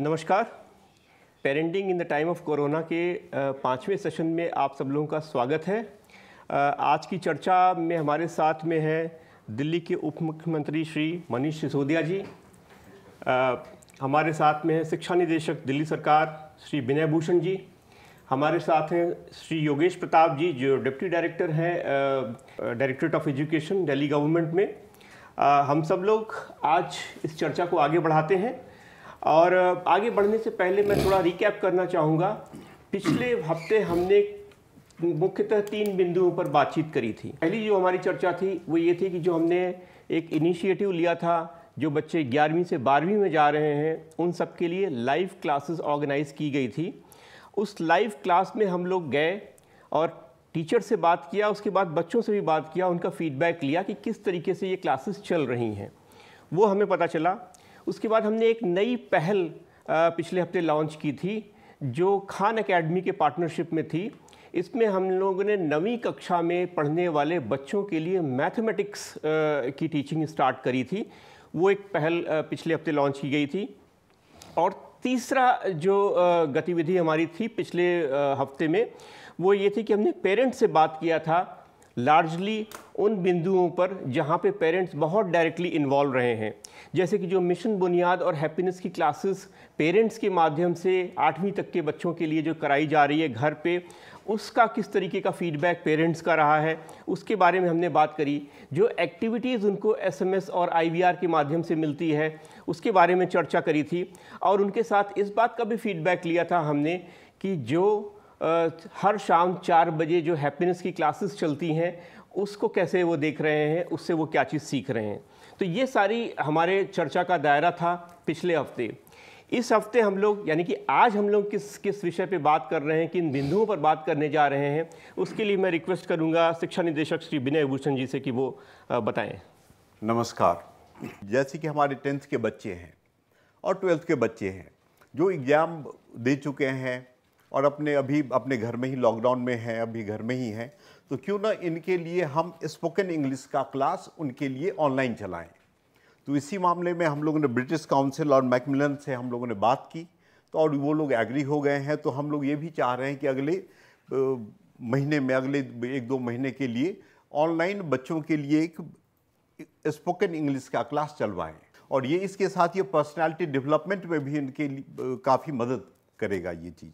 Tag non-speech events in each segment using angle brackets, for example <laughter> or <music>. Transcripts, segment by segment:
नमस्कार। Parenting in the time of corona के पाँचवें सेशन में आप सब लोगों का स्वागत है। आज की चर्चा में हमारे साथ में है दिल्ली के उप मुख्यमंत्री श्री मनीष सिसोदिया जी। हमारे साथ में है शिक्षा निदेशक दिल्ली सरकार श्री विनय भूषण जी। हमारे साथ हैं श्री योगेश प्रताप जी, जो डिप्टी डायरेक्टर हैं directorate of education Delhi government में। हम सब लोग आज इस चर्चा को आगे बढ़ाते हैं। और आगे बढ़ने से पहले मैं थोड़ा रिकैप करना चाहूँगा। पिछले हफ़्ते हमने मुख्यतः तीन बिंदुओं पर बातचीत करी थी। पहली जो हमारी चर्चा थी, वो ये थी कि जो हमने एक इनिशिएटिव लिया था, जो बच्चे ग्यारहवीं से बारहवीं में जा रहे हैं, उन सब के लिए लाइव क्लासेस ऑर्गेनाइज की गई थी। उस लाइव क्लास में हम लोग गए और टीचर से बात किया, उसके बाद बच्चों से भी बात किया, उनका फीडबैक लिया कि किस तरीके से ये क्लासेस चल रही हैं। वो हमें पता चला उसके बाद हमने एक नई पहल पिछले हफ़्ते लॉन्च की थी, जो खान एकेडमी के पार्टनरशिप में थी। इसमें हम लोगों ने नवीं कक्षा में पढ़ने वाले बच्चों के लिए मैथमेटिक्स की टीचिंग स्टार्ट करी थी। वो एक पहल पिछले हफ़्ते लॉन्च की गई थी। और तीसरा जो गतिविधि हमारी थी पिछले हफ़्ते में, वो ये थी कि हमने पेरेंट्स से बात किया था लार्जली उन बिंदुओं पर जहाँ पे पेरेंट्स बहुत डायरेक्टली इन्वॉल्व रहे हैं। जैसे कि जो मिशन बुनियाद और हैप्पीनेस की क्लासेस पेरेंट्स के माध्यम से आठवीं तक के बच्चों के लिए जो कराई जा रही है घर पे, उसका किस तरीके का फीडबैक पेरेंट्स का रहा है, उसके बारे में हमने बात करी। जो एक्टिविटीज़ उनको एसएमएस और आईवीआर के माध्यम से मिलती है, उसके बारे में चर्चा करी थी और उनके साथ इस बात का भी फीडबैक लिया था हमने कि जो हर शाम चार बजे जो हैप्पीनेस की क्लासेस चलती हैं, उसको कैसे वो देख रहे हैं, उससे वो क्या चीज़ सीख रहे हैं? तो ये सारी हमारे चर्चा का दायरा था पिछले हफ़्ते। इस हफ़्ते हम लोग, यानी कि आज हम लोग किस किस विषय पे बात कर रहे हैं, किन बिंदुओं पर बात करने जा रहे हैं, उसके लिए मैं रिक्वेस्ट करूँगा शिक्षा निदेशक श्री विनय भूषण जी से कि वो बताएँ। नमस्कार। जैसे कि हमारे टेंथ के बच्चे हैं और ट्वेल्थ के बच्चे हैं, जो एग्ज़ाम दे चुके हैं और अपने, अभी अपने घर में ही लॉकडाउन में हैं, अभी घर में ही हैं तो क्यों ना इनके लिए हम स्पोकन इंग्लिश का क्लास उनके लिए ऑनलाइन चलाएँ। तो इसी मामले में हम लोगों ने ब्रिटिश काउंसिल और मैकमिलन से हम लोगों ने बात की तो और वो लोग एग्री हो गए हैं तो हम लोग ये भी चाह रहे हैं कि अगले महीने में, अगले एक दो महीने के लिए ऑनलाइन बच्चों के लिए एक स्पोकन इंग्लिश का क्लास चलवाएँ। और ये इसके साथ ये पर्सनालिटी डेवलपमेंट में भी इनके काफ़ी मदद करेगा ये चीज़।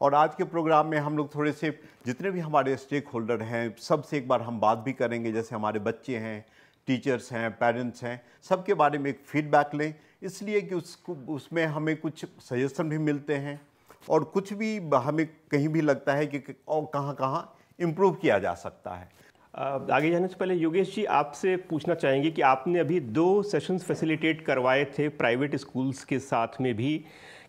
और आज के प्रोग्राम में हम लोग थोड़े से, जितने भी हमारे स्टेक होल्डर हैं, सबसे एक बार हम बात भी करेंगे। जैसे हमारे बच्चे हैं टीचर्स हैं पेरेंट्स हैं, सबके बारे में एक फीडबैक लें। इसलिए कि उसको, उसमें हमें कुछ सजेशन भी मिलते हैं और कुछ भी हमें कहीं भी लगता है कि, और कहाँ कहाँ इम्प्रूव किया जा सकता है। आगे जाने से पहले योगेश जी आपसे पूछना चाहेंगे कि आपने अभी दो सेशंस फैसिलिटेट करवाए थे प्राइवेट स्कूल्स के साथ में भी।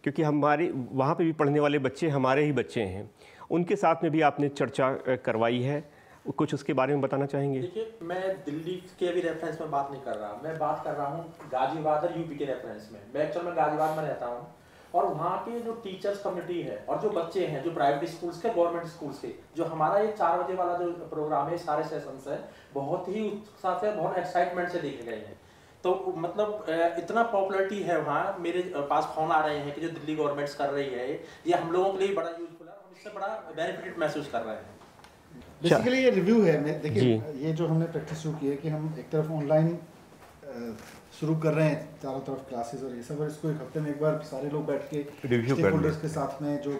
क्योंकि हमारे, वहाँ पे भी पढ़ने वाले बच्चे हमारे ही बच्चे हैं। उनके साथ में भी आपने चर्चा करवाई है। कुछ उसके बारे में बताना चाहेंगे? देखिए, मैं दिल्ली के भी रेफरेंस में बात नहीं कर रहा। मैं बात कर रहा हूँ गाजियाबाद और यूपी के रेफरेंस में। मैं एक्चुअल में गाजियाबाद में रहता हूँ और वहाँ के जो टीचर्स कम्युनिटी है और जो बच्चे हैं, जो प्राइवेट स्कूल्स के गवर्नमेंट स्कूल्स के, जो हमारा ये चार बजे वाला जो प्रोग्राम है, सारे सेशंस है, बहुत ही उत्साह से, बहुत एक्साइटमेंट से देखे गए हैं। तो मतलब इतना पॉपुलरिटी है वहाँ मेरे पास फ़ोन आ रहे हैं कि जो दिल्ली गवर्नमेंट्स कर रही है ये हम लोगों के लिए बड़ा यूजफुल है हम इससे बड़ा बेनिफिट महसूस कर रहे हैं। बेसिकली ये रिव्यू है मैं देखिए ये जो हमने प्रैक्टिस शुरू की है कि हम एक तरफ़ ऑनलाइन शुरू कर रहे हैं चारों तरफ़ क्लासेस और ये सब और इसको एक हफ़्ते में एक बार सारे लोग बैठ के रिव्यू कर के साथ में जो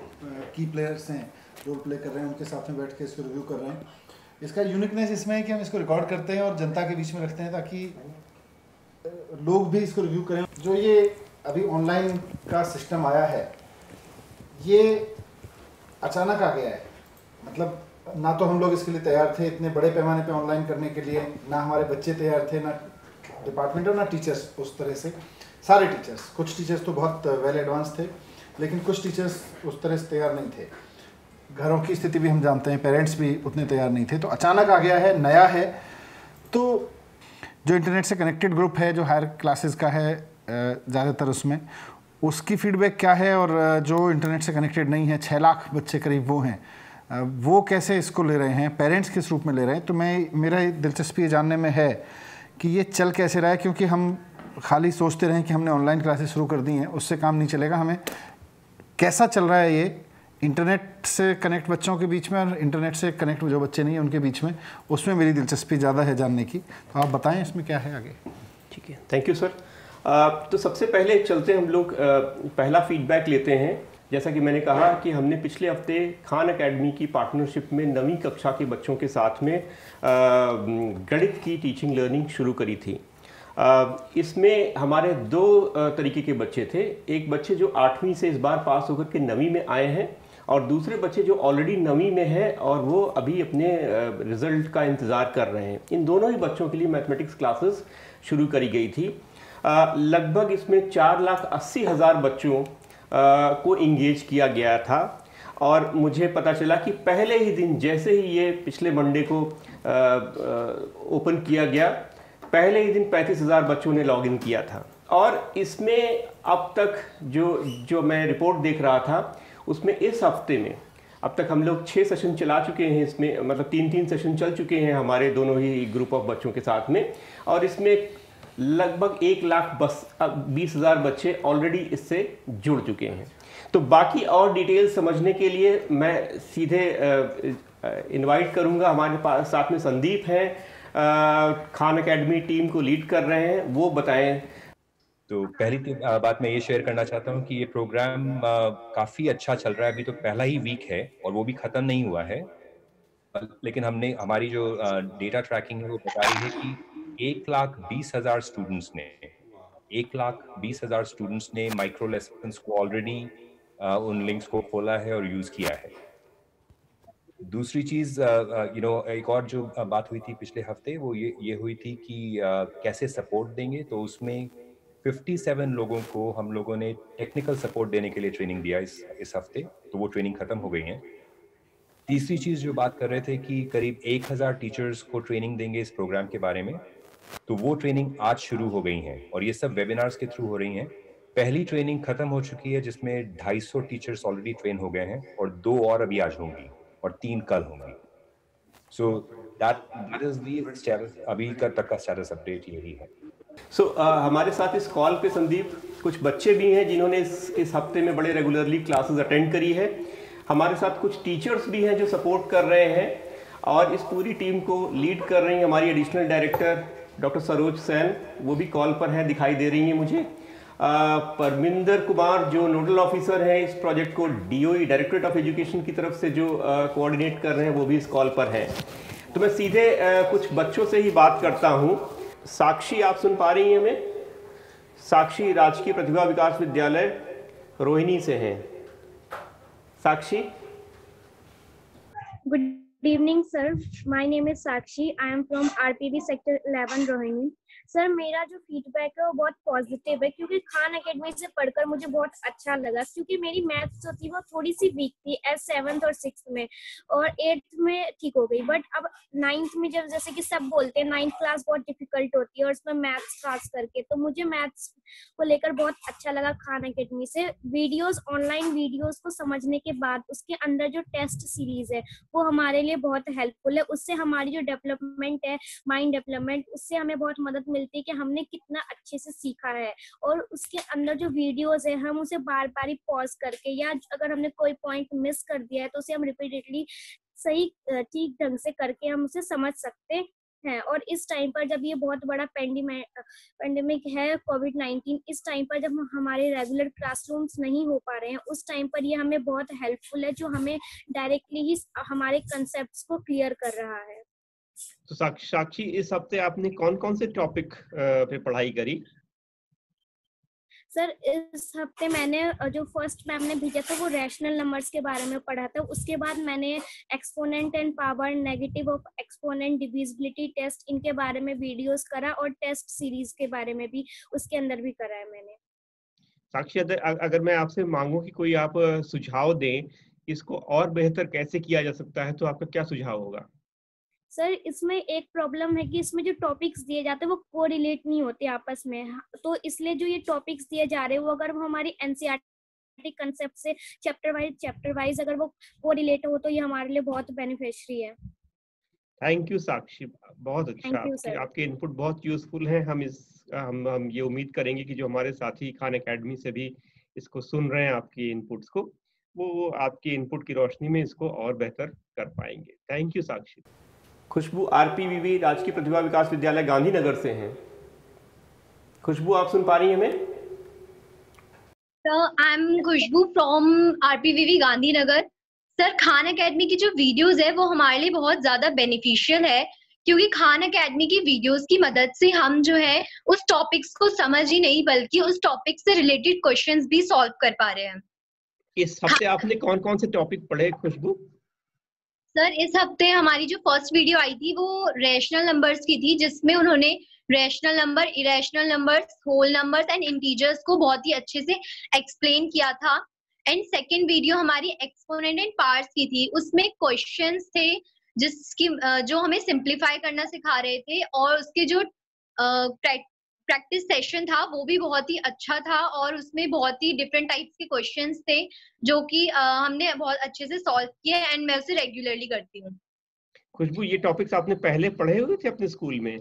की प्लेयर्स हैं रोल प्ले कर रहे हैं उनके साथ में बैठ के इसको रिव्यू कर रहे हैं। इसका यूनिकनेस इसमें है कि हम इसको रिकॉर्ड करते हैं और जनता के बीच में रखते हैं ताकि लोग भी इसको रिव्यू करें। जो ये अभी ऑनलाइन का सिस्टम आया है, ये अचानक आ गया है। मतलब ना तो हम लोग इसके लिए तैयार थे इतने बड़े पैमाने पे ऑनलाइन करने के लिए, ना हमारे बच्चे तैयार थे, ना डिपार्टमेंट और ना टीचर्स उस तरह से। सारे टीचर्स कुछ टीचर्स तो बहुत वेल एडवांस थे, लेकिन कुछ टीचर्स उस तरह से तैयार नहीं थे। घरों की स्थिति भी हम जानते हैं पेरेंट्स भी उतने तैयार नहीं थे। तो अचानक आ गया है, नया है। तो जो इंटरनेट से कनेक्टेड ग्रुप है, जो हायर क्लासेस का है ज़्यादातर उसमें, उसकी फीडबैक क्या है और जो इंटरनेट से कनेक्टेड नहीं है छः लाख बच्चे करीब वो हैं वो कैसे इसको ले रहे हैं पेरेंट्स किस रूप में ले रहे हैं तो मैं, मेरा दिलचस्पी ये जानने में है कि ये चल कैसे रहा है, क्योंकि हम खाली सोचते रहें कि हमने ऑनलाइन क्लासेस शुरू कर दी हैं, उससे काम नहीं चलेगा, हमें, कैसा चल रहा है ये इंटरनेट से कनेक्ट बच्चों के बीच में और इंटरनेट से कनेक्ट जो बच्चे नहीं हैं उनके बीच में, उसमें मेरी दिलचस्पी ज़्यादा है जानने की। तो आप बताएँ इसमें क्या है आगे? ठीक है। थैंक यू सर तो सबसे पहले चलते हम लोग पहला फीडबैक लेते हैं। जैसा कि मैंने कहा कि हमने पिछले हफ़्ते खान एकेडमी की पार्टनरशिप में नवीं कक्षा के बच्चों के साथ में गणित की टीचिंग लर्निंग शुरू करी थी। इसमें हमारे दो तरीके के बच्चे थे। एक बच्चे जो आठवीं से इस बार पास होकर के नवीं में आए हैं और दूसरे बच्चे जो ऑलरेडी नवी में हैं और वो अभी अपने रिज़ल्ट का इंतज़ार कर रहे हैं। इन दोनों ही बच्चों के लिए मैथमेटिक्स क्लासेस शुरू करी गई थी। लगभग इसमें चार लाख अस्सी हज़ार बच्चों को इंगेज किया गया था। और मुझे पता चला कि पहले ही दिन जैसे ही ये पिछले मंडे को ओपन किया गया, पहले ही दिन पैंतीस हज़ार बच्चों ने लॉगिन किया था। और इसमें अब तक जो जो मैं रिपोर्ट देख रहा था उसमें इस हफ़्ते में, अब तक हम लोग छः सेशन चला चुके हैं इसमें मतलब तीन तीन सेशन चल चुके हैं हमारे दोनों ही ग्रुप ऑफ़ बच्चों के साथ में, और इसमें लगभग एक लाख बस बीस हज़ार बच्चे ऑलरेडी इससे जुड़ चुके हैं। तो बाकी और डिटेल समझने के लिए मैं सीधे इनवाइट करूँगा। हमारे पास साथ में संदीप हैं खान एकेडमी टीम को लीड कर रहे हैं, वो बताएँ तो पहली बात मैं ये शेयर करना चाहता हूँ कि ये प्रोग्राम काफ़ी अच्छा चल रहा है। अभी तो पहला ही वीक है और वो भी ख़त्म नहीं हुआ है। लेकिन हमने, हमारी जो डेटा ट्रैकिंग है वो बता रही है कि एक लाख बीस हज़ार स्टूडेंट्स ने, एक लाख बीस हज़ार स्टूडेंट्स ने माइक्रो लेसन को ऑलरेडी उन लिंक्स को खोला है और यूज़ किया है। दूसरी चीज़ यू नो एक और जो बात हुई थी पिछले हफ़्ते, वो ये ये हुई थी कि कैसे सपोर्ट देंगे तो उसमें 57 लोगों को हम लोगों ने टेक्निकल सपोर्ट देने के लिए ट्रेनिंग दिया इस इस हफ़्ते तो वो ट्रेनिंग खत्म हो गई है। तीसरी चीज़ जो बात कर रहे थे कि करीब 1000 टीचर्स को ट्रेनिंग देंगे इस प्रोग्राम के बारे में तो वो ट्रेनिंग आज शुरू हो गई हैं और ये सब वेबिनार्स के थ्रू हो रही हैं। पहली ट्रेनिंग खत्म हो चुकी है जिसमें 250 टीचर्स ऑलरेडी ट्रेन हो गए हैं और दो और अभी आज होंगी और तीन कल होंगी। So that that is the अभी का तक का स्टेटस अपडेट यही है। सो so, uh, हमारे साथ इस कॉल पे संदीप कुछ बच्चे भी हैं जिन्होंने इस इस हफ़्ते में बड़े रेगुलरली क्लासेस अटेंड करी है। हमारे साथ कुछ टीचर्स भी हैं जो सपोर्ट कर रहे हैं और इस पूरी टीम को लीड कर रही हैं हमारी additional director doctor Saroj Sain वो भी कॉल पर हैं दिखाई दे रही हैं मुझे। परमिंदर कुमार जो नोडल ऑफिसर हैं इस प्रोजेक्ट को डीओई डायरेक्टरेट ऑफ़ एजुकेशन की तरफ़ से जो कोऑर्डिनेट कर रहे हैं वो भी इस कॉल पर हैं। तो मैं सीधे आ, कुछ बच्चों से ही बात करता हूँ। साक्षी आप सुन पा रही हैं हमें? साक्षी राजकीय प्रतिभा विकास विद्यालय, रोहिणी से हैं। Sakshi? Good evening sir my name is Sakshi I am from RPB sector 11 Rohini sir मेरा जो फीडबैक है वो बहुत पॉजिटिव है, क्योंकि खान अकेडमी से पढ़कर मुझे बहुत अच्छा लगा, क्योंकि मेरी मैथ्स जो थी वो थोड़ी सी वीक थी एस सेवन्थ और सिक्स में, और एट्थ में ठीक हो गई बट अब नाइन्थ में जब जैसे कि सब बोलते हैं नाइन्थ क्लास बहुत डिफ़िकल्ट होती है, और उसमें मैथ्स खास करके तो मुझे मैथ्स को लेकर बहुत अच्छा लगा खान अकेडमी से। वीडियोज़ ऑनलाइन वीडियोज़ को समझने के बाद उसके अंदर जो टेस्ट सीरीज़ है, वो हमारे लिए बहुत हेल्पफुल है, उससे हमारी जो डेवलपमेंट है माइंड डेवलपमेंट उससे हमें बहुत मदद मिलती है कि हमने कितना अच्छे से सीखा है। और उसके अंदर जो वीडियोस है, हम उसे बार बार ही पॉज करके या अगर हमने कोई पॉइंट मिस कर दिया है तो उसे हम रिपीटेडली सही ठीक ढंग से करके हम उसे समझ सकते हैं। और इस टाइम पर जब ये बहुत बड़ा पेंडेमिक है कोविड नाइन्टीन इस टाइम पर जब हमारे रेगुलर क्लासरूम्स नहीं हो पा रहे हैं, उस टाइम पर ये हमें बहुत हेल्पफुल है, जो हमें डायरेक्टली ही हमारे कंसेप्ट को क्लियर कर रहा है। तो साक्षी इस हफ़्ते आपने कौन कौन से टॉपिक पे पढ़ाई करी? सर इस हफ़्ते मैंने जो फ़र्स्ट मैम ने भेजा था वो रैशनल नंबर्स के बारे में पढ़ा था। उसके बाद मैंने exponent and power negative of exponent divisibility test इनके बारे में वीडियोस करा और टेस्ट सीरीज़ के बारे में भी उसके अंदर भी करा है मैंने। साक्षी अगर मैं आपसे मांगू कि कोई आप सुझाव दें इसको और बेहतर कैसे किया जा सकता है तो आपका क्या सुझाव होगा? सर इसमें एक प्रॉब्लम है कि इसमें जो टॉपिक्स दिए जाते हैं वो कोरिलेट नहीं होते आपस में। तो इसलिए जो ये टॉपिक्स दिए जा रहे हैं वो अगर वो हमारी एनसीईआरटी कंसेप्ट से चैप्टर वाइज चैप्टर वाइज अगर वो कोरिलेट हो तो ये हमारे लिए बहुत बेनिफिशियरी है। थैंक यू साक्षी बहुत अच्छा आपके, आपके इनपुट बहुत यूजफुल हैं। हम इस हम हम ये उम्मीद करेंगे कि जो हमारे साथी खान एकेडमी से भी इसको सुन रहे हैं आपकी इनपुट्स को वो आपके इनपुट की रोशनी में इसको और बेहतर कर पाएँगे। थैंक यू साक्षी खुशबू आरपीवीवी राजकीय प्रतिभा विकास विद्यालय गांधीनगर से हैं। खुशबू आप सुन पा रही हैं हमें? I am Khushbu from RPVV Gandhinagar. Sir Khan Academy की जो वीडियोस है वो हमारे लिए बहुत ज़्यादा बेनिफिशियल है क्योंकि खान एकेडमी की वीडियोस की मदद से हम जो है उस टॉपिक्स को समझ ही नहीं बल्कि उस टॉपिक से रिलेटेड क्वेश्चंस भी सॉल्व कर पा रहे हैं। इस हफ़्ते आपने कौन कौन से टॉपिक पढ़े खुशबू? सर, इस हफ़्ते हमारी जो फ़र्स्ट वीडियो आई थी, वो रेशनल नंबर्स की थी, जिसमें उन्होंने rational number irrational numbers whole numbers and integers को बहुत ही अच्छे से एक्सप्लेन किया था। एंड सेकेंड वीडियो हमारी एक्सपोनेंट एंड पार्ट्स की थी। उसमें क्वेश्चन थे, जिसकी जो हमें सिंप्लीफाई करना सिखा रहे थे और उसके जो प्रैक्टिस सेशन था वो भी बहुत ही अच्छा था और उसमें बहुत ही डिफरेंट टाइप्स के क्वेश्चंस थे जो कि हमने बहुत अच्छे से सॉल्व किए एंड मैं उसे रेगुलरली करती हूँ। खुशबू ये टॉपिक्स आपने पहले पढ़े हुए थे अपने स्कूल में?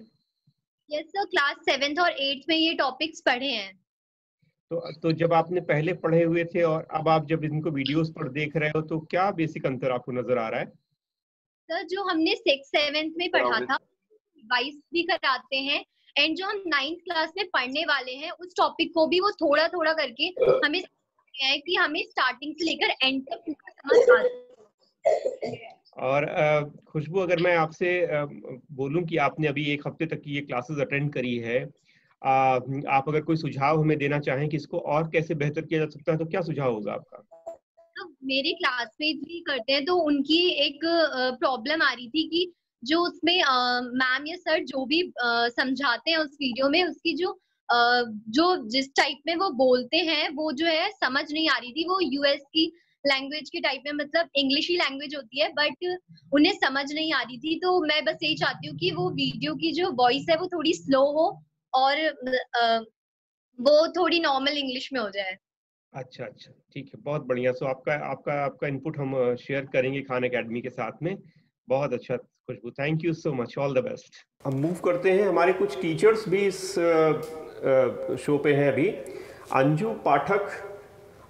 यस सर क्लास सेवेंथ और एट्थ में ये टॉपिक्स पढ़े हैं। तो तो जब आपने पहले पढ़े हुए थे और अब आप जब इनको वीडियोस पर देख रहे हो तो क्या बेसिक अंतर आपको नज़र आ रहा है? सर जो हमने सिक्स सेवेंथ में पढ़ा था वाइस भी कराते हैं एंड जो हम नाइन्थ क्लास में पढ़ने वाले हैं उस टॉपिक को भी वो थोड़ा थोड़ा करके हमें है कि हमें स्टार्टिंग से लेकर एंड तक पूरा समझ और खुशबू अगर मैं आपसे बोलूँ कि आपने अभी एक हफ़्ते तक की ये क्लासेस अटेंड करी है आप अगर कोई सुझाव हमें देना चाहें कि इसको और कैसे बेहतर किया जा सकता है तो क्या सुझाव होगा आपका? तो मेरे क्लासमेट भी करते हैं तो उनकी एक प्रॉब्लम आ रही थी कि जो उसमें मैम या सर जो भी समझाते हैं उस वीडियो में, उसकी जो जो जिस टाइप में वो बोलते हैं, वो जो है समझ नहीं आ रही थी। वो यूएस की लैंग्वेज के टाइप में मतलब इंग्लिश ही लैंग्वेज होती है बट उन्हें समझ नहीं आ रही थी। तो मैं बस यही चाहती हूँ कि वो वीडियो की जो वॉइस है, वो थोड़ी स्लो हो और वो थोड़ी नॉर्मल इंग्लिश में हो जाए। अच्छा अच्छा। ठीक है, बहुत बढ़िया। सो आपका आपका आपका इनपुट हम शेयर करेंगे खान अकेडमी के साथ में। बहुत अच्छा Khushbu. Thank you so much all the best हम मूव करते हैं। हमारे कुछ टीचर्स भी इस शो पे हैं अभी। अंजू पाठक।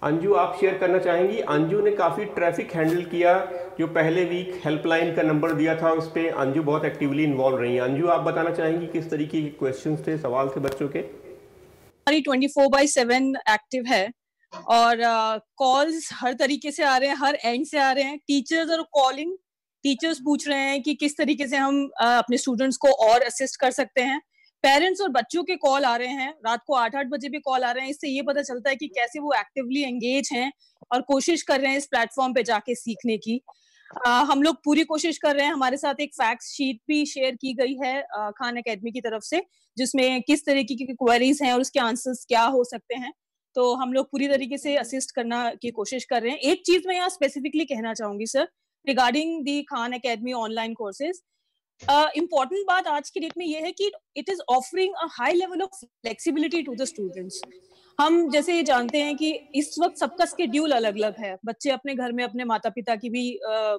अंजू आप शेयर करना चाहेंगी? अंजू ने काफ़ी ट्रैफ़िक हैंडल किया जो पहले वीक हेल्पलाइन का नंबर दिया था उस पर अंजू बहुत एक्टिवली इन्वॉल्व रही हैं। अंजू आप बताना चाहेंगी किस तरीके के क्वेश्चंस थे सवाल थे बच्चों के? हमारी twenty four by seven active है। और कॉल्स uh, हर तरीके से आ रहे हैं हर एंड से आ रहे हैं। टीचर्स और कॉलिंग टीचर्स पूछ रहे हैं कि किस तरीके से हम अपने स्टूडेंट्स को और असिस्ट कर सकते हैं। पेरेंट्स और बच्चों के कॉल आ रहे हैं रात को आठ आठ बजे भी कॉल आ रहे हैं। इससे ये पता चलता है कि कैसे वो एक्टिवली एंगेज हैं और कोशिश कर रहे हैं इस प्लेटफॉर्म पे जाके सीखने की। आ, हम लोग पूरी कोशिश कर रहे हैं। हमारे साथ एक फैक्ट शीट भी शेयर की गई है आ, खान एकेडमी की तरफ़ से जिसमें किस तरीके की क्वेरीज हैं और उसके आंसर्स क्या हो सकते हैं। तो हम लोग पूरी तरीके से असिस्ट करना की कोशिश कर रहे हैं। एक चीज़ मैं यहाँ स्पेसिफिकली कहना चाहूँगी sir regarding the Khan Academy online courses important बात आज की डेट में ये है कि it is offering a high level of flexibility to the students हम जैसे ये जानते हैं कि इस वक्त सबका स्केड्यूल अलग अलग है। बच्चे अपने घर में अपने माता पिता की भी आ,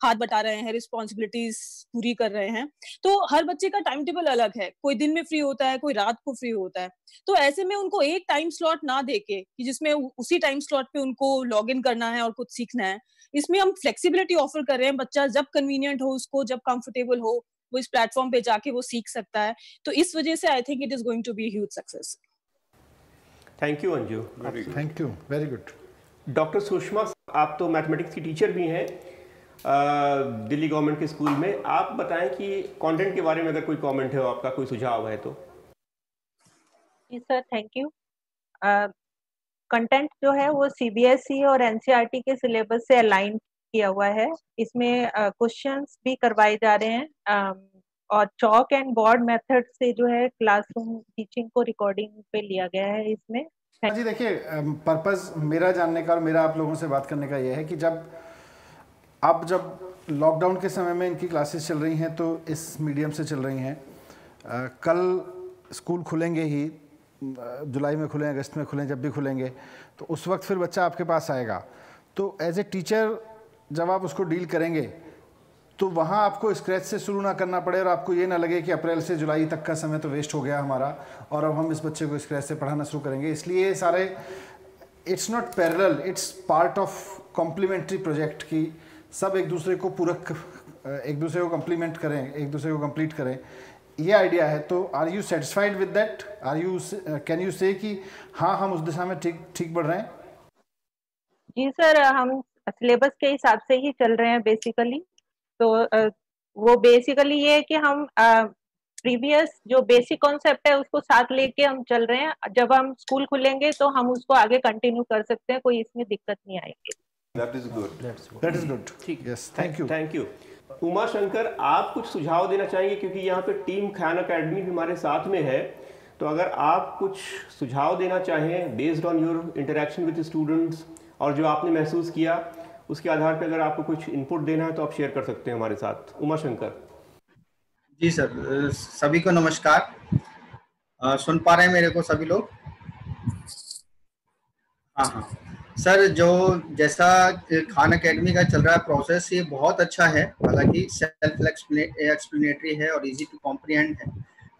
हाथ बटा रहे हैं रिस्पॉन्सिबिलिटीज पूरी कर रहे हैं। तो हर बच्चे का टाइम टेबल अलग है। कोई दिन में फ्री होता है कोई रात को फ्री होता है। तो ऐसे में उनको एक टाइम स्लॉट ना देके कि जिसमें उसी टाइम स्लॉट पे उनको लॉग इन करना है और कुछ सीखना है इसमें हम फ्लेक्सिबिलिटी ऑफ़र कर रहे हैं। बच्चा जब कन्वीनियंट हो उसको जब कंफर्टेबल हो वो इस प्लेटफॉर्म पे जाके वो सीख सकता है। तो इस वजह से I think it is going to be huge success thank you Anju thank you very good doctor Sushma आप तो मैथमेटिक्स की टीचर भी हैं दिल्ली गवर्नमेंट के स्कूल में। आप बताएँ कि कंटेंट के बारे में अगर कोई कमेंट है आपका कोई सुझाव है तो। जी सर थैंक यू कंटेंट जो है वो सीबीएसई e और एनसीईआरटी के सिलेबस से अलाइन किया हुआ है। इसमें क्वेश्चंस uh, भी करवाए जा रहे हैं। uh, और चौक एंड बोर्ड मेथड से जो है क्लासरूम टीचिंग को रिकॉर्डिंग पे लिया गया है इसमें। जी, देखिए पर्पस मेरा जानने का और मेरा आप लोगों से बात करने का यह है कि जब, अब जब लॉकडाउन के समय में इनकी क्लासेस चल रही हैं तो इस मीडियम से चल रही हैं। कल स्कूल खुलेंगे ही जुलाई में खुलें, अगस्त में खुलें, जब भी खुलेंगे तो उस वक्त फिर बच्चा आपके पास आएगा। तो एज ए टीचर जब आप उसको डील करेंगे तो वहाँ आपको स्क्रैच से शुरू ना करना पड़े और आपको ये ना लगे कि अप्रैल से जुलाई तक का समय तो वेस्ट हो गया हमारा और अब हम इस बच्चे को स्क्रैच से पढ़ाना शुरू करेंगे। इसलिए सारे it's not parallel it's part of complementary project की सब एक दूसरे को पूरक, एक दूसरे को कम्प्लीमेंट करें, एक दूसरे को कंप्लीट करें। ये आइडिया है तो are you satisfied with that are you can you say कि हाँ हम उस दिशा में ठीक ठीक बढ़ रहे हैं? जी सर, हम सिलेबस के हिसाब से ही चल रहे हैं बेसिकली तो वो बेसिकली ये है कि हम प्रीवियस जो बेसिक कॉन्सेप्ट है उसको साथ लेके हम चल रहे हैं। जब हम स्कूल खुलेंगे तो हम उसको आगे कंटिन्यू कर सकते हैं कोई इसमें दिक्कत नहीं आएगी। That is good that is good ठीक। Yes thank you thank you Uma Shankar आप कुछ सुझाव देना चाहेंगे? क्योंकि यहाँ पे टीम खान अकेडमी भी हमारे साथ में है। तो अगर आप कुछ सुझाव देना चाहें based on your interaction with students और जो आपने महसूस किया उसके आधार पर अगर आपको कुछ इनपुट देना है तो आप शेयर कर सकते हैं हमारे साथ। उमा शंकर जी सर सभी को नमस्कार। आ, सुन पा रहे हैं मेरे को सभी लोग? हाँ हाँ। सर जो जैसा खान अकेडमी का चल रहा है प्रोसेस ये बहुत अच्छा है। हालाँकि सेल्फ एक्सप्लेनेटरी है और इजी टू कॉम्प्रिहेंड है।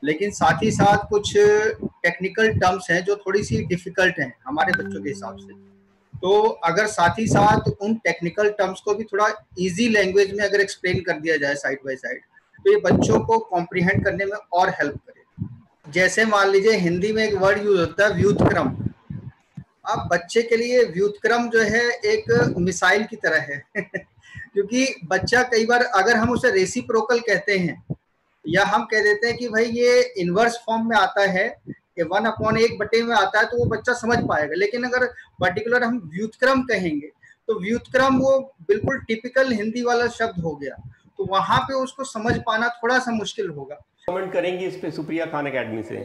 लेकिन साथ ही साथ कुछ टेक्निकल टर्म्स हैं जो थोड़ी सी डिफ़िकल्ट हैं हमारे बच्चों के हिसाब से। तो अगर साथ ही साथ उन टेक्निकल टर्म्स को भी थोड़ा इजी लैंग्वेज में अगर एक्सप्लेन कर दिया जाए साइड बाय साइड तो ये बच्चों को कॉम्प्रिहेंड करने में और हेल्प करे। जैसे मान लीजिए हिंदी में एक वर्ड यूज़ होता है व्युतक्रम। अब बच्चे के लिए व्युतक्रम जो है एक मिसाइल की तरह है। <laughs> क्योंकि बच्चा कई बार अगर हम उसे रेसिप्रोकल कहते हैं, या हम कह देते हैं कि भाई ये इनवर्स फॉर्म में आता है ये वन अपॉन एक बटे में आता है तो वो बच्चा समझ पाएगा। लेकिन अगर पर्टिकुलर हम व्युतक्रम कहेंगे तो व्युतक्रम वो बिल्कुल टिपिकल हिंदी वाला शब्द हो गया। तो वहाँ पे उसको समझ पाना थोड़ा सा मुश्किल होगा। कमेंट करेंगे इस पे सुप्रिया खान अकेडमी से।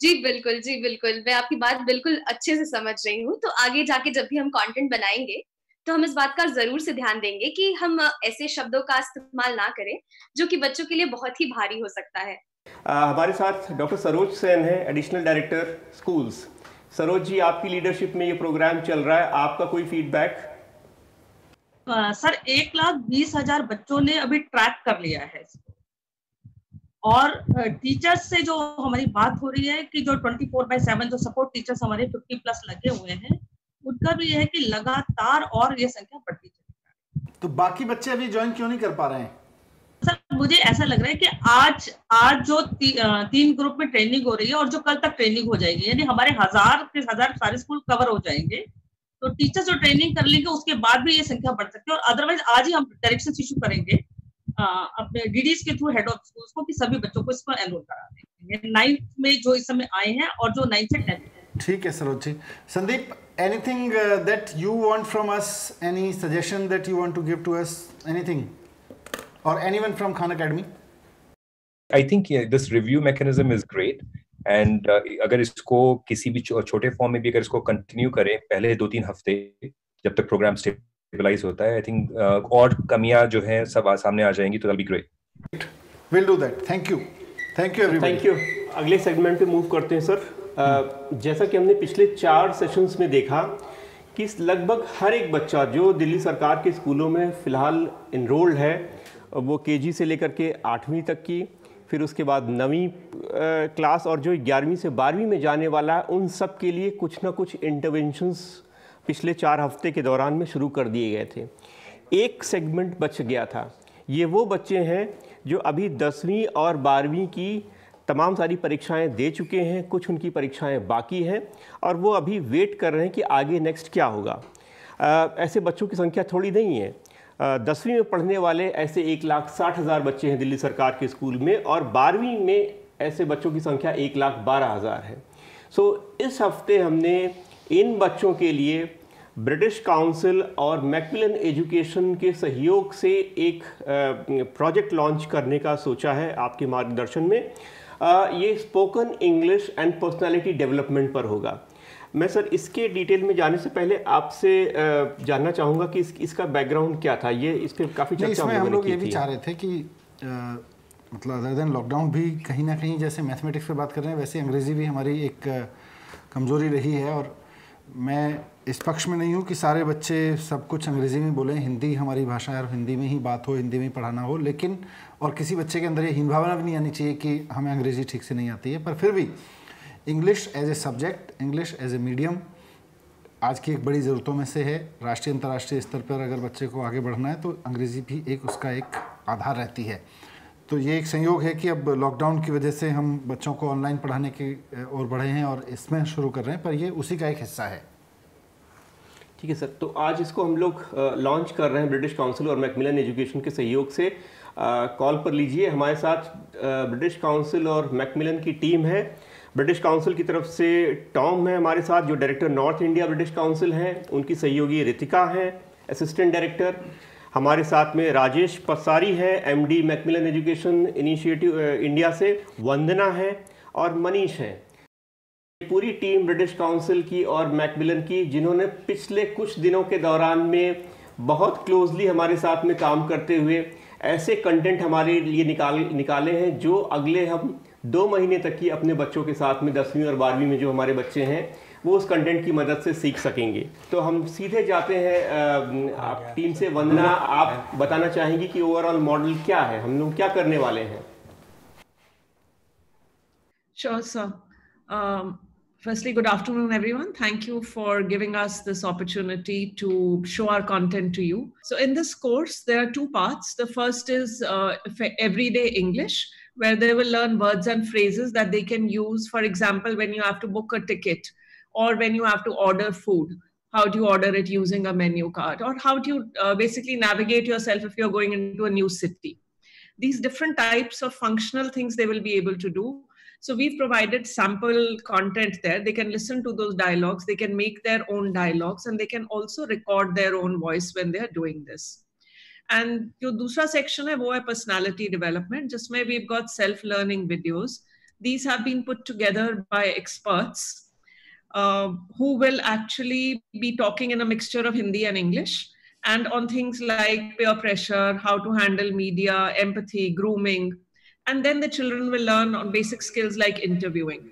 जी बिल्कुल जी बिल्कुल। मैं आपकी बात बिल्कुल अच्छे से समझ रही हूँ। तो आगे जाके जब भी हम कंटेंट बनाएँगे तो हम इस बात का ज़रूर से ध्यान देंगे कि हम ऐसे शब्दों का इस्तेमाल ना करें जो कि बच्चों के लिए बहुत ही भारी हो सकता है। हमारे साथ डॉक्टर सरोज सेन है additional director schools Saroj ji आपकी लीडरशिप में ये प्रोग्राम चल रहा है आपका कोई फीडबैक सर एक लाख बीस हज़ार बच्चों ने अभी ट्रैक कर लिया है और टीचर्स से जो हमारी बात हो रही है कि जो 24 फोर बाई सेवन जो सपोर्ट टीचर्स हमारे 50 प्लस लगे हुए हैं उनका भी यह है कि लगातार और ये संख्या बढ़ती चली तो बाकी बच्चे अभी ज्वाइन क्यों नहीं कर पा रहे हैं? सर मुझे ऐसा लग रहा है कि आज आज जो ती, तीन ग्रुप में ट्रेनिंग हो रही है और जो कल तक ट्रेनिंग हो जाएगी यानी हमारे हज़ार के हज़ार सारे स्कूल कवर हो जाएँगे तो टीचर जो ट्रेनिंग कर लेंगे उसके बाद भी ये संख्या बढ़ सकती है और अदरवाइज़ आज ही हम डायरेक्शन इशू करेंगे आ, अपने डीडीज के थ्रू हेड ऑफ़ स्कूल को कि सभी बच्चों को इसको एनरोल करा देंगे। नाइन्थ में जो इस समय आए हैं और जो नाइन्थ से टेंथ ठीक है Saroj ji. Sandeep anything uh, that you want from us? Any suggestion that you to give to us? Anything? Or anyone from khan academy? I think yeah, this review mechanism is great. And uh, अगर इसको किसी भी छोटे form में भी अगर इसको continue करें पहले दो तीन हफ़्ते जब तक प्रोग्राम स्टेबलाइज होता है आई थिंक uh, और कमियाँ जो हैं सब सामने आ जाएँगी तो be great will do that thank you thank you thank you अगले सेगमेंट पे मूव करते हैं सर जैसा कि हमने पिछले चार सेशंस में देखा कि लगभग हर एक बच्चा जो दिल्ली सरकार के स्कूलों में फ़िलहाल इनरोल्ड है वो केजी से लेकर के आठवीं तक की फिर उसके बाद नवीं क्लास और जो ग्यारहवीं से बारहवीं में जाने वाला है उन सब के लिए कुछ ना कुछ इंटरवेंशंस पिछले चार हफ़्ते के दौरान में शुरू कर दिए गए थे। एक सेगमेंट बच गया था। ये वो बच्चे हैं जो अभी दसवीं और बारहवीं की तमाम सारी परीक्षाएँ दे चुके हैं कुछ उनकी परीक्षाएँ बाकी हैं और वो अभी वेट कर रहे हैं कि आगे नेक्स्ट क्या होगा। आ, ऐसे बच्चों की संख्या थोड़ी नहीं है। दसवीं में पढ़ने वाले ऐसे एक लाख साठ हज़ार बच्चे हैं दिल्ली सरकार के स्कूल में और बारहवीं में ऐसे बच्चों की संख्या एक लाख बारह हज़ार है। सो इस हफ़्ते हमने इन बच्चों के लिए ब्रिटिश काउंसिल और मैकमिलन एजुकेशन के सहयोग से एक प्रोजेक्ट लॉन्च करने का सोचा है आपके मार्गदर्शन में। ये spoken English and personality development पर होगा। मैं सर इसके डिटेल में जाने से पहले आपसे जानना चाहूँगा कि इस, इसका बैकग्राउंड क्या था। ये इस पर काफ़ी चर्चा इसमें हम लोग ये भी चाह रहे थे कि आ, मतलब अदर देन लॉकडाउन भी कहीं ना कहीं जैसे मैथमेटिक्स पे बात कर रहे हैं वैसे अंग्रेज़ी भी हमारी एक कमज़ोरी रही है। और मैं इस पक्ष में नहीं हूँ कि सारे बच्चे सब कुछ अंग्रेज़ी में बोलें। हिंदी हमारी भाषा है और हिंदी में ही बात हो हिंदी में ही पढ़ाना हो। लेकिन और किसी बच्चे के अंदर ये हीन भावना भी नहीं आनी चाहिए कि हमें अंग्रेज़ी ठीक से नहीं आती है। पर फिर भी English as a subject English as a medium आज की एक बड़ी ज़रूरतों में से है। राष्ट्रीय, अंतर्राष्ट्रीय स्तर पर अगर बच्चे को आगे बढ़ना है तो अंग्रेज़ी भी एक उसका एक आधार रहती है। तो ये एक संयोग है कि अब लॉकडाउन की वजह से हम बच्चों को ऑनलाइन पढ़ाने की ओर बढ़े हैं और इसमें शुरू कर रहे हैं, पर ये उसी का एक हिस्सा है। ठीक है सर तो आज इसको हम लोग लॉन्च कर रहे हैं ब्रिटिश काउंसिल और मैकमिलन एजुकेशन के सहयोग से। कॉल पर लीजिए, हमारे साथ ब्रिटिश काउंसिल और मैकमिलन की टीम है। ब्रिटिश काउंसिल की तरफ़ से टॉम है हमारे साथ, जो director north India British Council हैं, उनकी सहयोगी रितिका है, असिस्टेंट डायरेक्टर। हमारे साथ में राजेश पसारी है MD Macmillan Education Initiative India से, वंदना है और मनीष हैं। पूरी टीम ब्रिटिश काउंसिल की और मैकमिलन की, जिन्होंने पिछले कुछ दिनों के दौरान में बहुत क्लोजली हमारे साथ में काम करते हुए ऐसे कंटेंट हमारे लिए निकाल, निकाले हैं, जो अगले हम दो महीने तक की अपने बच्चों के साथ में दसवीं और बारहवीं में जो हमारे बच्चे हैं वो उस कंटेंट की मदद से सीख सकेंगे तो हम सीधे जाते हैं आप टीम से वंदना आप बताना चाहेंगी कि ओवरऑल मॉडल क्या है हम लोग क्या करने वाले हैं Sure, sir. Um, Firstly, good afternoon, everyone. Thank you for giving us this opportunity to show our content to you. So, in this course, there are two parts. The first is uh, everyday English, where they will learn words and phrases that they can use, for example, when you have to book a ticket or when you have to order food. How do you order it using a menu card? Or how do you uh, basically navigate yourself if you're going into a new city? These different types of functional things they will be able to do so we've provided sample content there. They can listen to those dialogues, they can make their own dialogues, and they can also record their own voice when they're doing this. And the दूसरा section है वो personality development जिसमें we've got self-learning videos. These have been put together by experts uh, who will actually be talking in a mixture of Hindi and English and on things like peer pressure, how to handle media, empathy, grooming, and then the children will learn on basic skills like interviewing.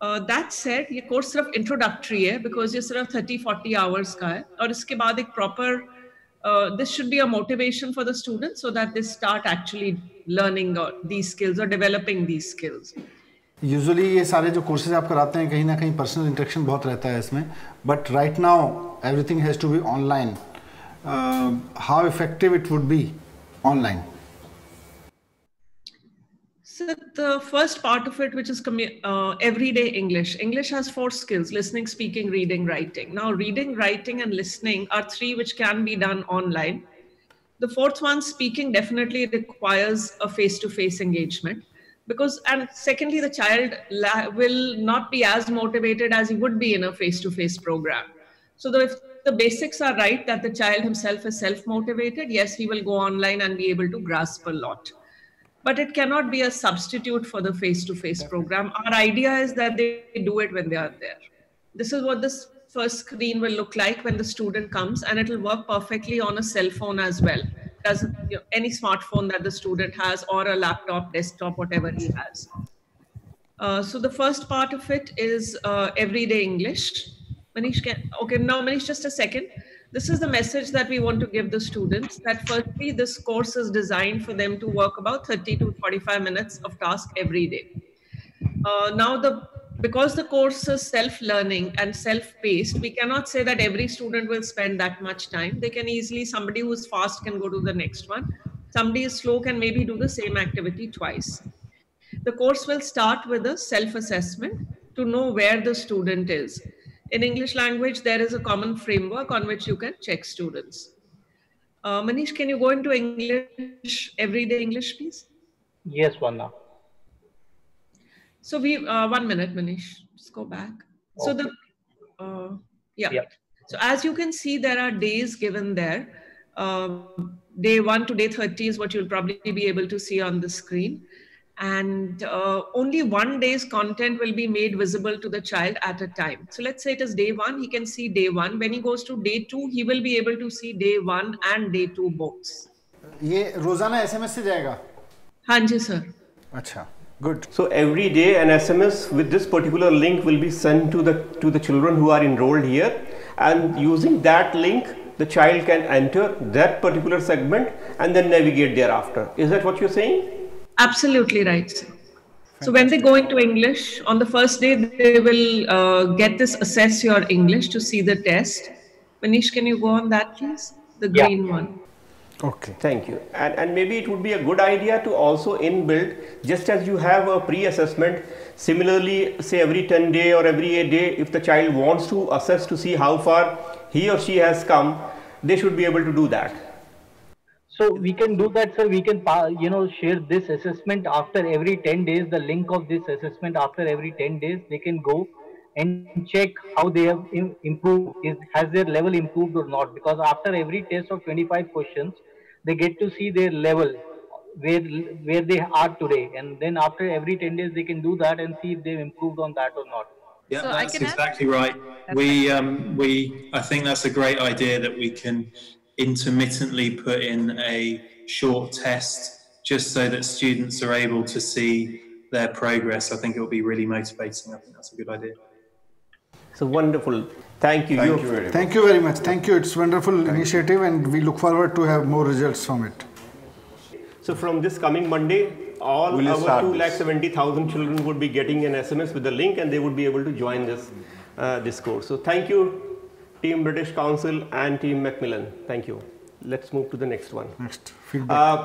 Uh, that said, ये course सिर्फ introductory है because ये सिर्फ 30 40 hours का है और इसके बाद एक Proper this should be a motivation for the students so that they start actually learning uh, these skills or developing these skills. Usually ये सारे जो कोर्सेज आप कराते हैं कहीं ना कहीं पर्सनल इंटरेक्शन बहुत रहता है इसमें but right now everything has to be online how effective it would be online So the first part of it, which is uh, everyday English. English has four skills, listening, speaking, reading, writing. Now reading, writing and listening are three which can be done online. The fourth one, speaking, definitely requires a face-to-face engagement because, and secondly, the child will not be as motivated as he would be in a face-to-face program. So the, if the basics are right, that the child himself is self-motivated, yes, he will go online and be able to grasp a lot but it cannot be a substitute for the face-to-face program. Our idea is that they do it when they are there. This is what this first screen will look like when the student comes and it will work perfectly on a cell phone as well as you know, any smartphone that the student has or a laptop, desktop, whatever he has. Uh, so the first part of it is uh, everyday English. Manish, can, okay, now Manish, just a second this is the message that we want to give the students that firstly this course is designed for them to work about 30 to 45 minutes of task every day. Uh, now the because the course is self-learning and self-paced we cannot say that every student will spend that much time. They can easily somebody who's fast can go to the next one. Somebody is slow can maybe do the same activity twice. The course will start with a self-assessment to know where the student is in English language, there is a common framework on which you can check students. Uh, Manish, can you go into English, everyday English, please? Yes, Vanna. So we, uh, one minute, Manish, just go back. Okay. So the, uh, yeah. yeah. So as you can see, there are days given there. Um, day one to day 30 is what you'll probably be able to see on the screen and uh, only one day's content will be made visible to the child at a time. So let's say it is day one, he can see day one. When he goes to day two, he will be able to see day one and day two both. ये रोजाना SMS से जाएगा हाँ जी sir अच्छा good so every day an sms with this particular link will be sent to the to the children who are enrolled here and using that link the child can enter that particular segment and then navigate thereafter. Is that what you're saying? Absolutely right. Sir. So when they go into English, on the first day, they will uh, get this assess your English to see the test. Manish, can you go on that, please? The green yeah. one. Okay. Thank you. And, and maybe it would be a good idea to also inbuild, just as you have a pre-assessment, similarly, say every 10 day or every 8 day, if the child wants to assess to see how far he or she has come, they should be able to do that. So we can do that, sir. We can, you know, share this assessment after every 10 days, the link of this assessment after every 10 days, they can go and check how they have improved. Is, has their level improved or not? Because after every test of 25 questions, they get to see their level where where they are today and then after every 10 days they can do that and see if they've improved on that or not yeah so that's exactly add? right that's we um we i think that's a great idea that we can intermittently put in a short test just so that students are able to see their progress i think it will be really motivating i think that's a good idea so wonderful Thank you. Thank you, very, Thank you very much. Thank you. It's wonderful Thank initiative, and we look forward to have more results from it. So from this coming Monday, all we'll our two lakh seventy thousand children would be getting an SMS with the link, and they would be able to join this uh, this course. So thank you, Team British Council and Team Macmillan. Thank you. Let's move to the next one. Next. Uh,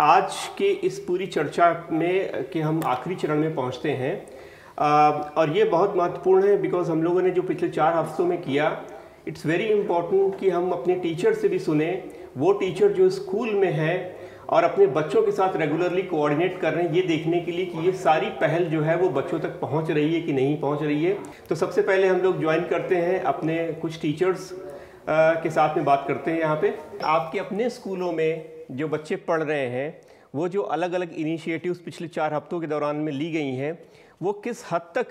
आज के इस पूरी चर्चा में कि हम आखिरी चरण में पहुँचते हैं और ये बहुत महत्वपूर्ण है बिकॉज़ हम लोगों ने जो पिछले चार हफ्तों में किया इट्स वेरी इंपॉर्टेंट कि हम अपने टीचर से भी सुने वो टीचर जो स्कूल में है और अपने बच्चों के साथ रेगुलरली कोऑर्डिनेट कर रहे हैं, ये देखने के लिए कि ये सारी पहल जो है वो बच्चों तक पहुँच रही है कि नहीं पहुँच रही है। तो सबसे पहले हम लोग ज्वाइन करते हैं अपने कुछ टीचर्स के साथ में बात करते हैं यहाँ पे। आपके अपने स्कूलों में जो बच्चे पढ़ रहे हैं, वो जो अलग अलग इनिशिएटिव्स पिछले चार हफ्तों के दौरान में ली गई हैं, वो किस हद तक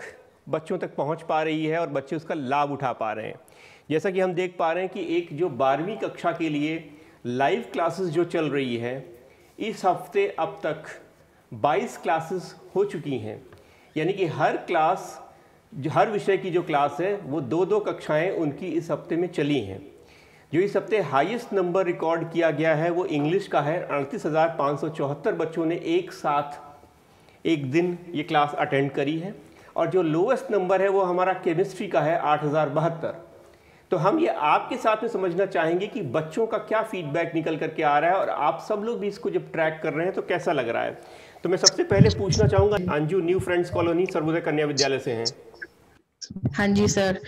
बच्चों तक पहुँच पा रही है और बच्चे उसका लाभ उठा पा रहे हैं? जैसा कि हम देख पा रहे हैं कि एक जो बारहवीं कक्षा के लिए लाइव क्लासेस जो चल रही है इस हफ़्ते अब तक 22 क्लासेस हो चुकी हैं। यानी कि हर क्लास जो हर विषय की जो क्लास है, वो दो दो कक्षाएँ उनकी इस हफ़्ते में चली हैं। जो इस हफ़्ते हाईएस्ट नंबर रिकॉर्ड किया गया है, वो इंग्लिश का है। अड़तीस बच्चों ने एक साथ, एक दिन ये क्लास अटेंड करी है। और जो लोवेस्ट नंबर है, वो हमारा केमिस्ट्री का है आठ हज़ार बहत्तर। तो हम ये आपके साथ में समझना चाहेंगे कि बच्चों का क्या फीडबैक निकल करके आ रहा है और आप सब लोग भी इसको जब ट्रैक कर रहे हैं तो कैसा लग रहा है? तो मैं सबसे पहले पूछना चाहूँगा Anju New Friends Colony Sarvodaya Kanya Vidyalaya से हैं। हाँ जी सर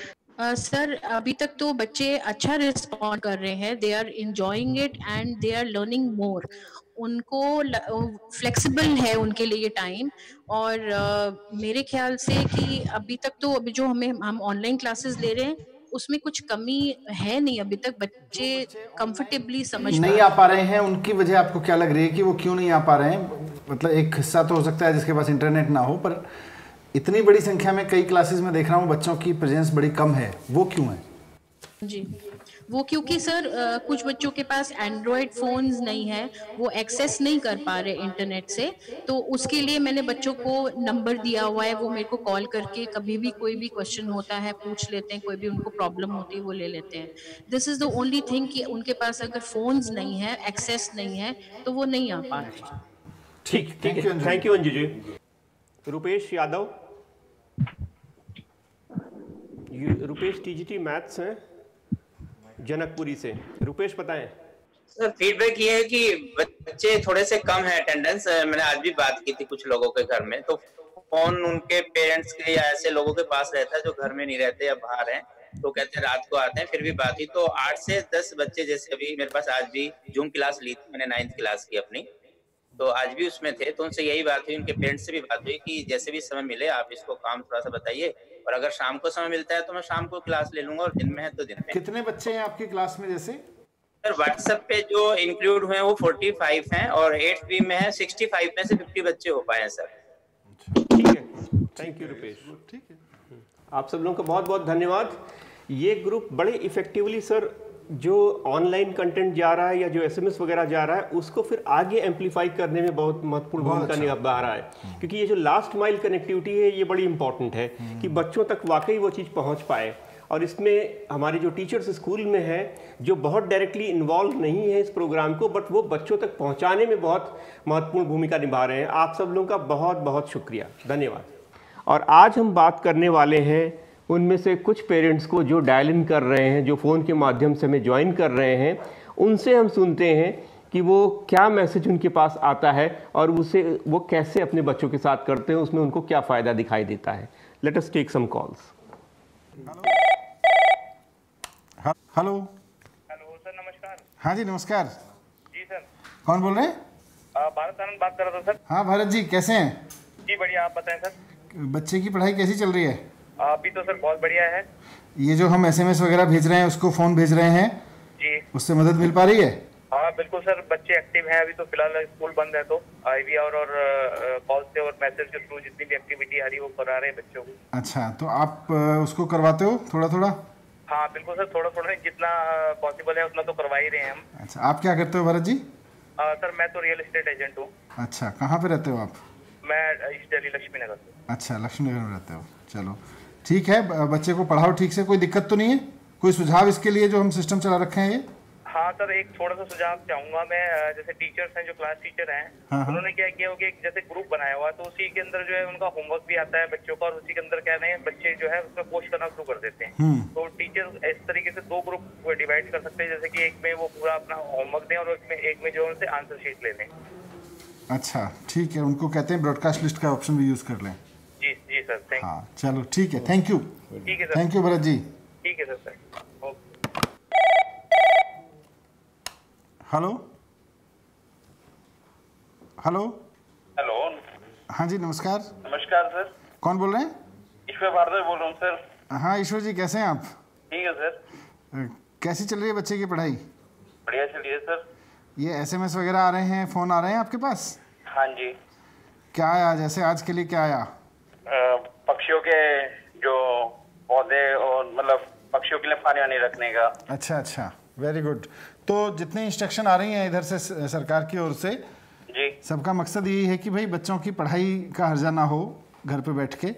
सर uh, अभी तक तो बच्चे अच्छा रिस्पॉन्ड कर रहे हैं। They are enjoying it and they are learning more उनको फ्लेक्सिबल है उनके लिए टाइम और uh, मेरे ख्याल से कि अभी तक तो अभी जो हमें हम ऑनलाइन क्लासेस ले रहे हैं उसमें कुछ कमी है नहीं अभी तक? बच्चे कंफर्टेबली समझ नहीं आ पा रहे हैं उनकी वजह आपको क्या लग रही है कि वो क्यों नहीं आ पा रहे हैं? मतलब एक हिस्सा तो हो सकता है जिसके पास इंटरनेट ना हो पर इतनी बड़ी संख्या में कई क्लासेस में देख रहा हूँ बच्चों की प्रेजेंस बड़ी कम है। वो क्यों है? जी। वो क्योंकि सर कुछ बच्चों के पास एंड्रॉयड फोन्स नहीं है वो एक्सेस नहीं कर पा रहे इंटरनेट से तो उसके लिए मैंने बच्चों को नंबर दिया हुआ है वो मेरे को कॉल करके कभी भी कोई भी क्वेश्चन होता है पूछ लेते हैं कोई भी उनको प्रॉब्लम होती है वो ले लेते हैं। This is the only thing कि उनके पास अगर फोन्स नहीं है एक्सेस नहीं है तो वो नहीं आ पा रहे ठीक ठीक है। Thank you Anju ji Rupesh Yadav Rupesh TGT maths हैं? जनकपुरी से। रुपेश, बताएँ। सर फीडबैक ये है कि बच्चे थोड़े से कम है अटेंडेंस मैंने आज भी बात की थी कुछ लोगों के घर में। तो फ़ोन उनके पेरेंट्स के या ऐसे लोगों के पास रहता है जो घर में नहीं रहते या बाहर हैं। तो कहते हैं, रात को आते हैं, फिर भी बात ही तो आठ से दस बच्चे जैसे अभी मेरे पास आज भी जूम क्लास ली थी, मैंने नाइन्थ क्लास की अपनी। तो आज भी उसमें थे। तो उनसे यही बात हुई, उनके पेरेंट्स से भी बात हुई कि जैसे भी समय मिले, आप इसको काम थोड़ा सा बताइए। और अगर शाम को समय मिलता है तो मैं शाम को क्लास ले लूँगा और दिन में है तो दिन में। कितने बच्चे हैं आपकी क्लास में जैसे? सर व्हाट्सएप पे जो इंक्लूड हुए हैं वो 45 हैं और एट बी में है 65 में से 50 बच्चे हो पाए हैं सर। ठीक है। थैंक यू रूपेश ठीक है। आप सब लोगों का बहुत बहुत धन्यवाद। ये ग्रुप बड़े इफेक्टिवली सर जो ऑनलाइन कंटेंट जा रहा है या जो एसएमएस वगैरह जा रहा है उसको फिर आगे एम्पलीफाई करने में बहुत महत्वपूर्ण भूमिका अच्छा। निभा रहा है हम्म। क्योंकि ये जो लास्ट माइल कनेक्टिविटी है ये बड़ी इंपॉर्टेंट है हम्म। कि बच्चों तक वाकई वो चीज़ पहुँच पाए और इसमें हमारे जो टीचर्स स्कूल में हैं जो बहुत डायरेक्टली इन्वॉल्व नहीं है इस प्रोग्राम को बट वो बच्चों तक पहुँचाने में बहुत महत्वपूर्ण भूमिका निभा रहे हैं आप सब लोगों का बहुत बहुत शुक्रिया धन्यवाद और आज हम बात करने वाले हैं उनमें से कुछ पेरेंट्स को जो डायल इन कर रहे हैं जो फ़ोन के माध्यम से हमें ज्वाइन कर रहे हैं उनसे हम सुनते हैं कि वो क्या मैसेज उनके पास आता है और उसे वो कैसे अपने बच्चों के साथ करते हैं उसमें उनको क्या फ़ायदा दिखाई देता है। Let us take some calls hello hello sir नमस्कार। हाँ जी नमस्कार। जी सर कौन बोल रहे हैं? भारत आनंद बात कर रहा था सर हाँ भारत जी कैसे हैं? जी बढ़िया आप बताएँ सर बच्चे की पढ़ाई कैसी चल रही है? अभी तो सर बहुत बढ़िया है। ये जो हम एसएमएस वगैरह भेज रहे हैं उसको फ़ोन भेज रहे हैं जी। उससे मदद मिल पा रही है? हाँ बिल्कुल सर बच्चे एक्टिव हैं अभी तो फ़िलहाल स्कूल बंद है तो। आई और और कॉल से और मैसेज के थ्रू जितनी भी एक्टिविटी आ रही है वो करा रहे हैं बच्चों को। अच्छा तो आप उसको करवाते हो थोड़ा थोड़ा हाँ बिल्कुल सर थोड़ा थोड़ा जितना पॉसिबल है उतना तो करवा ही रहे हैं हम। अच्छा आप क्या करते हो भारत जी? आ, सर मैं तो रियल एस्टेट एजेंट हूँ। अच्छा कहाँ पे रहते हो आप? मैं इस दिल्ली लक्ष्मी नगर अच्छा लक्ष्मी नगर में रहते हो चलो। ठीक है बच्चे को पढ़ाओ ठीक से कोई दिक्कत तो नहीं है? कोई सुझाव इसके लिए जो हम सिस्टम चला रखे हैं ये? हाँ सर एक थोड़ा सा सुझाव चाहूँगा मैं जैसे टीचर्स हैं जो क्लास टीचर हैं हाँ, हाँ। उन्होंने क्या किया होगा जैसे ग्रुप बनाया हुआ है, तो उसी के अंदर जो है उनका होमवर्क भी आता है बच्चों का और उसी के अंदर क्या है बच्चे जो है उसमें पोस्ट करना शुरू कर देते हैं। हम्म। तो टीचर इस तरीके से दो ग्रुप डिवाइड कर सकते हैं जैसे की एक में वो पूरा अपना होमवर्क दें और एक में एक में जो है आंसर शीट ले लें। अच्छा ठीक है उनको कहते हैं ब्रॉडकास्ट लिस्ट का ऑप्शन भी यूज़ कर लें। जी सर हाँ चलो ठीक है थैंक यू ठीक है थैंक यू भरत जी ठीक है sir sir hello hello hello हाँ जी नमस्कार. नमस्कार सर कौन बोल रहे हैं? ईश्वर भारद्वाज बोल रहा हूँ सर हाँ ईश्वर जी कैसे हैं आप? ठीक है सर कैसी चल रही है बच्चे की पढ़ाई? बढ़िया चल रही है सर ये एसएमएस वगैरह आ रहे हैं फ़ोन आ रहे हैं आपके पास? हाँ जी. क्या आया जैसे आज के लिए क्या आया? पक्षियों के जो पौधे और मतलब पक्षियों के लिए पानी वानी रखने का। अच्छा अच्छा। वेरी गुड तो जितनी इंस्ट्रक्शन आ रही हैं इधर से सरकार की ओर से जी। सबका मकसद यही है कि भाई बच्चों की पढ़ाई का हर्जा ना हो घर पे बैठ के।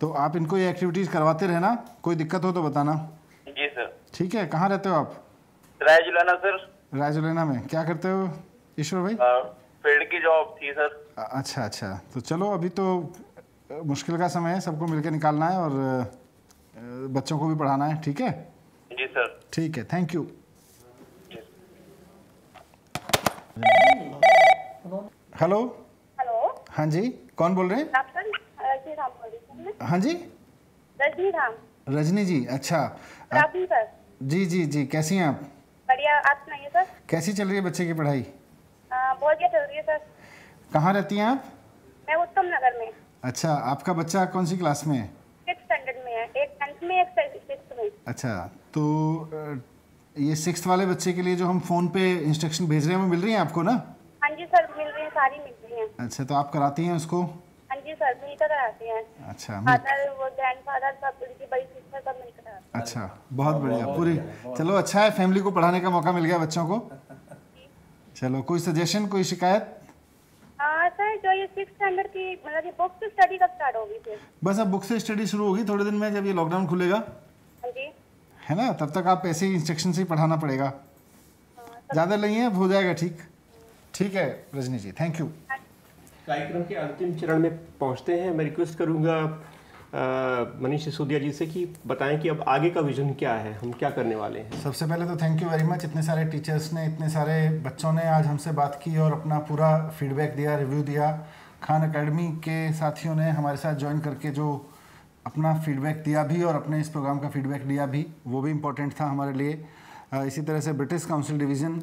तो आप इनको ये एक्टिविटीज़ करवाते रहना कोई दिक्कत हो तो बताना। जी सर। ठीक है कहाँ रहते हो आप? राय जुलाना सर। रायजुलेना में। क्या करते हो ईश्वर भाई? फ़ील्ड की जॉब थी सर। अच्छा अच्छा। तो चलो अभी तो मुश्किल का समय है सबको मिलकर निकालना है और बच्चों को भी पढ़ाना है ठीक है? जी सर। ठीक है थैंक यू हेलो हेलो हाँ जी कौन बोल रहे हैं? आप हूँ जी? रजनी राम। रजनी जी अच्छा। सर जी जी जी कैसी हैं आप? बढ़िया आप सुनाइए सर कैसी चल रही है बच्चे की पढ़ाई? अ, बहुत बढ़िया चल रही है सर कहाँ रहती हैं आप? मैं उत्तम नगर में। अच्छा आपका बच्चा कौन सी क्लास में है? सिक्स स्टैंडर्ड में है। एक टेंथ में एक सिक्स में। अच्छा तो ये सिक्स वाले बच्चे के लिए जो हम फ़ोन पे इंस्ट्रक्शन भेज रहे हैं वो मिल रही हैं आपको ना? हाँ जी सर मिल रही है सारी मिल रही है। अच्छा तो आप कराती हैं उसको? हाँ जी सर मिलकर कराते हैं। अच्छा मिल- फादर वो ग्रैंड फादर सब उनकी बड़ी सिस्टर सब मिलकर कराते अच्छा बहुत बढ़िया पूरी चलो अच्छा है फैमिली को पढ़ाने का मौका मिल गया बच्चों को। <laughs> चलो कोई सजेशन कोई शिकायत? हैं हाँ सर जो ये सिक्स स्टैंडर्ड की मतलब ये बुक स्टडी कब स्टार्ट होगी फिर? बस अब बुक से स्टडी शुरू होगी थोड़े दिन में जब ये लॉकडाउन खुलेगा। हाँ जी। है ना? तब तक आप ऐसे ही इंस्ट्रक्शन से ही पढ़ाना पड़ेगा। ज़्यादा नहीं है अब हो जाएगा ठीक। ठीक है रजनी जी थैंक यू कार्यक्रम के अंतिम चरण में पहुँचते हैं। मैं रिक्वेस्ट करूँगा मनीष सिसोदिया जी से कि बताएँ कि अब आगे का विजन क्या है? हम क्या करने वाले हैं? सबसे पहले तो थैंक यू वेरी मच इतने सारे टीचर्स ने, इतने सारे बच्चों ने आज हमसे बात की और अपना पूरा फीडबैक दिया रिव्यू दिया। खान अकेडमी के साथियों ने हमारे साथ ज्वाइन करके जो अपना फीडबैक दिया भी और अपने इस प्रोग्राम का फीडबैक दिया भी, वो भी इम्पोर्टेंट था हमारे लिए। इसी तरह से ब्रिटिश काउंसिल डिवीज़न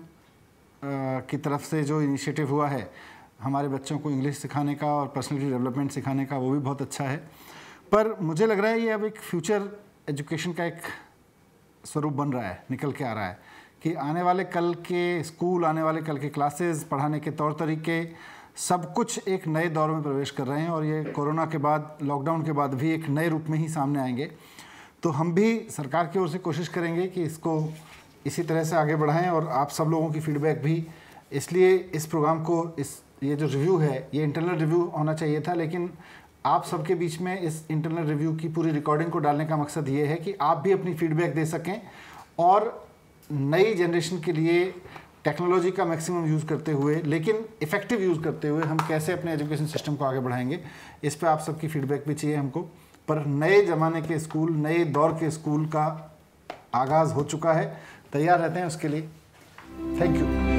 की तरफ़ से जो इनिशिएटिव हुआ है, हमारे बच्चों को इंग्लिश सिखाने का और पर्सनलिटी डेवलपमेंट सिखाने का, वो भी बहुत अच्छा है। पर मुझे लग रहा है ये अब एक फ्यूचर एजुकेशन का एक स्वरूप बन रहा है, निकल के आ रहा है कि आने वाले कल के स्कूल आने वाले कल के क्लासेस पढ़ाने के तौर तरीके सब कुछ एक नए दौर में प्रवेश कर रहे हैं और ये कोरोना के बाद लॉकडाउन के बाद भी एक नए रूप में ही सामने आएँगे। तो हम भी सरकार की ओर से कोशिश करेंगे कि इसको इसी तरह से आगे बढ़ाएँ और आप सब लोगों की फीडबैक भी। इसलिए इस प्रोग्राम को, इस, ये जो रिव्यू है, ये इंटरनल रिव्यू होना चाहिए था, लेकिन आप सबके बीच में इस इंटरनल रिव्यू की पूरी रिकॉर्डिंग को डालने का मकसद ये है कि आप भी अपनी फीडबैक दे सकें और नई जनरेशन के लिए टेक्नोलॉजी का मैक्सिमम यूज़ करते हुए, लेकिन इफ़ेक्टिव यूज़ करते हुए हम कैसे अपने एजुकेशन सिस्टम को आगे बढ़ाएँगे, इस पर आप सबकी फीडबैक भी चाहिए हमको। पर नए ज़माने के स्कूल नए दौर के स्कूल का आगाज़ हो चुका है। तैयार रहते हैं उसके लिए। Thank you